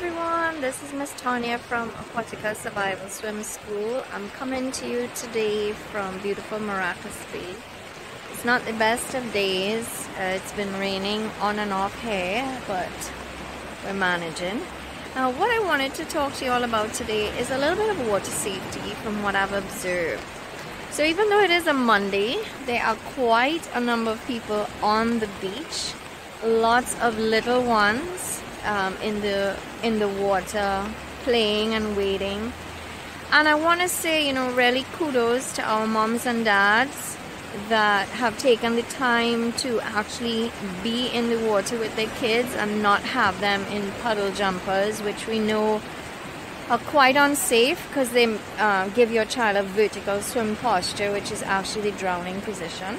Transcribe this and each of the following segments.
everyone, this is Miss Tanya from Aquatica Survival Swim School. I'm coming to you today from beautiful Maracas Bay. It's not the best of days, uh, it's been raining on and off here, but we're managing. Now what I wanted to talk to you all about today is a little bit of water safety from what I've observed. So even though it is a Monday, there are quite a number of people on the beach. Lots of little ones um, in the in the water playing and waiting. And I want to say you know really kudos to our moms and dads that have taken the time to actually be in the water with their kids and not have them in puddle jumpers which we know are quite unsafe because they uh, give your child a vertical swim posture which is actually the drowning position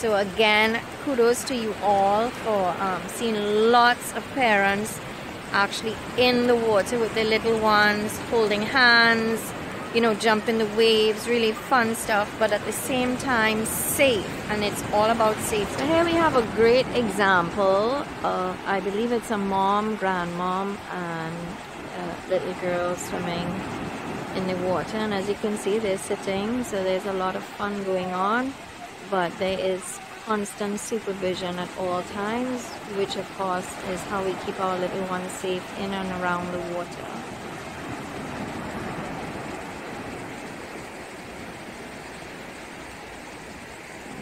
so again, kudos to you all for um, seeing lots of parents actually in the water with their little ones, holding hands, you know, jumping the waves, really fun stuff, but at the same time safe, and it's all about safety. So here we have a great example of, I believe it's a mom, grandmom, and a little girl swimming in the water, and as you can see, they're sitting, so there's a lot of fun going on but there is constant supervision at all times, which of course is how we keep our little ones safe in and around the water.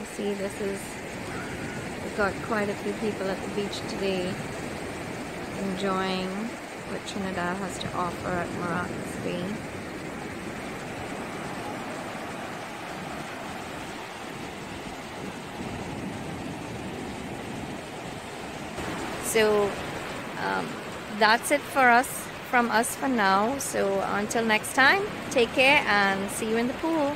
You see, this is, we've got quite a few people at the beach today enjoying what Trinidad has to offer at Maracas Bay. So um, that's it for us from us for now. So until next time take care and see you in the pool